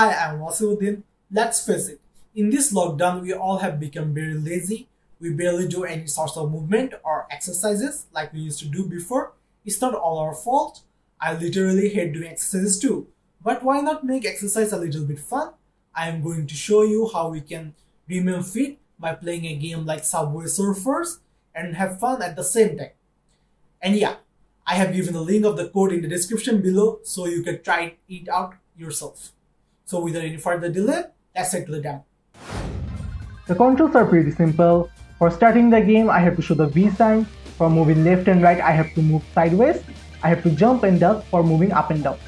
Hi, I'm Wasif Uddin. Let's face it, in this lockdown, we all have become very lazy. We barely do any sorts of movement or exercises like we used to do before. It's not all our fault. I literally hate doing exercises too. But why not make exercise a little bit fun? I am going to show you how we can remain fit by playing a game like Subway Surfers and have fun at the same time. And yeah, I have given the link of the code in the description below so you can try it out yourself. So without any further delay, let's head to the demo. The controls are pretty simple. For starting the game, I have to show the V sign. For moving left and right, I have to move sideways. I have to jump and duck for moving up and down.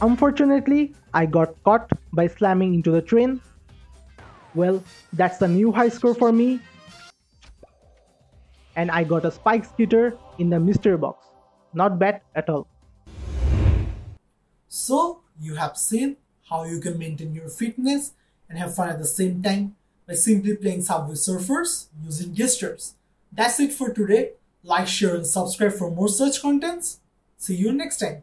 Unfortunately, I got caught by slamming into the train. Well, that's a new high score for me. And I got a spike scooter in the mystery box. Not bad at all. So, you have seen how you can maintain your fitness and have fun at the same time by simply playing Subway Surfers using gestures. That's it for today. Like, share and subscribe for more such contents. See you next time.